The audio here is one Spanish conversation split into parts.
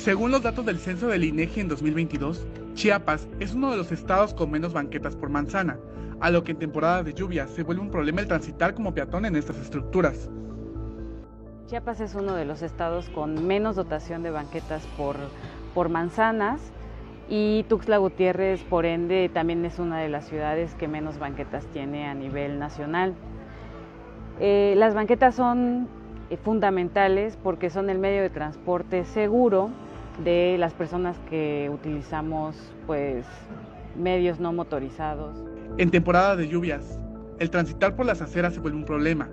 Según los datos del censo del INEGI en 2022, Chiapas es uno de los estados con menos banquetas por manzana, a lo que en temporada de lluvia se vuelve un problema el transitar como peatón en estas estructuras. Chiapas es uno de los estados con menos dotación de banquetas por, por manzanas y Tuxtla Gutiérrez, por ende, también es una de las ciudades que menos banquetas tiene a nivel nacional. Eh, las banquetas son eh, fundamentales porque son el medio de transporte seguro de las personas que utilizamos pues medios no motorizados. En temporada de lluvias, el transitar por las aceras se vuelve un problema,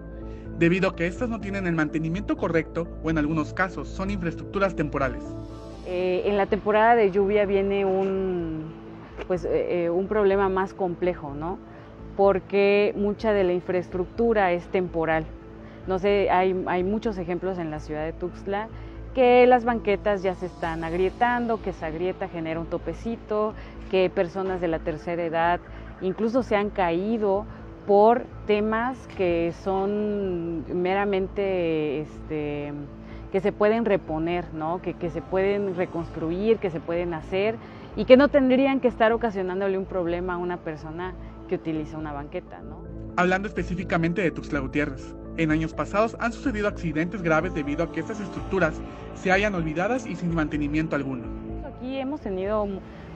debido a que estas no tienen el mantenimiento correcto o en algunos casos son infraestructuras temporales. Eh, en la temporada de lluvia viene un, pues, eh, eh, un problema más complejo, ¿no? porque mucha de la infraestructura es temporal. No sé, hay, hay muchos ejemplos en la ciudad de Tuxtla que las banquetas ya se están agrietando, que esa grieta genera un topecito, que personas de la tercera edad incluso se han caído por temas que son meramente este, que se pueden reponer, ¿no? que, que se pueden reconstruir, que se pueden hacer y que no tendrían que estar ocasionándole un problema a una persona que utiliza una banqueta. ¿no? Hablando específicamente de Tuxtla Gutiérrez, en años pasados han sucedido accidentes graves debido a que estas estructuras se hayan olvidadas y sin mantenimiento alguno. Aquí hemos tenido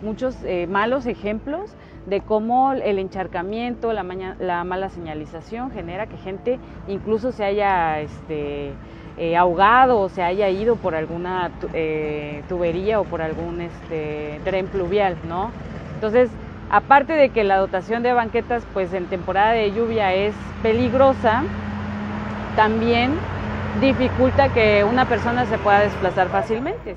muchos eh, malos ejemplos de cómo el encharcamiento, la, la, mala señalización genera que gente incluso se haya este, eh, ahogado o se haya ido por alguna eh, tubería o por algún este, tren pluvial, ¿no? Entonces, aparte de que la dotación de banquetas, pues en temporada de lluvia es peligrosa, también dificulta que una persona se pueda desplazar fácilmente.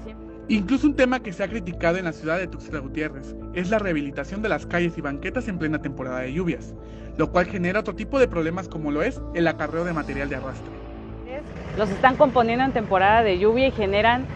Incluso un tema que se ha criticado en la ciudad de Tuxtla Gutiérrez es la rehabilitación de las calles y banquetas en plena temporada de lluvias, lo cual genera otro tipo de problemas como lo es el acarreo de material de arrastre. Los están componiendo en temporada de lluvia y generan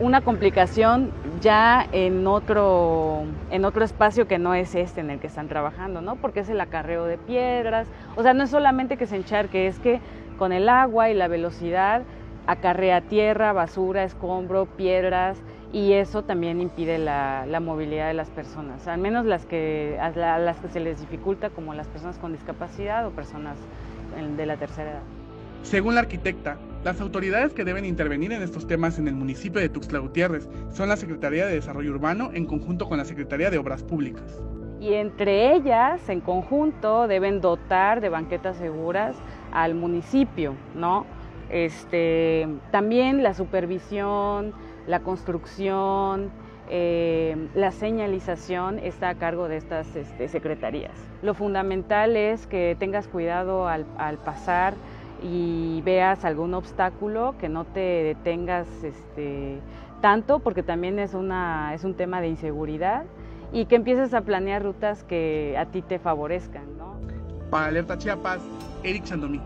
una complicación ya en otro, en otro espacio que no es este en el que están trabajando, ¿no? Porque es el acarreo de piedras, o sea, no es solamente que se encharque, es que con el agua y la velocidad acarrea tierra, basura, escombro, piedras y eso también impide la, movilidad de las personas, al menos las que, a las que se les dificulta como las personas con discapacidad o personas de la tercera edad. Según la arquitecta, las autoridades que deben intervenir en estos temas en el municipio de Tuxtla Gutiérrez son la Secretaría de Desarrollo Urbano en conjunto con la Secretaría de Obras Públicas. Y entre ellas, en conjunto, deben dotar de banquetas seguras al municipio, ¿no? Este, también la supervisión, la construcción, eh, la señalización está a cargo de estas este, secretarías. Lo fundamental es que tengas cuidado al, pasar y veas algún obstáculo, que no te detengas este, tanto, porque también es, una, es un tema de inseguridad, y que empieces a planear rutas que a ti te favorezcan. ¿no? Para Alerta Chiapas, Eric Chandomí.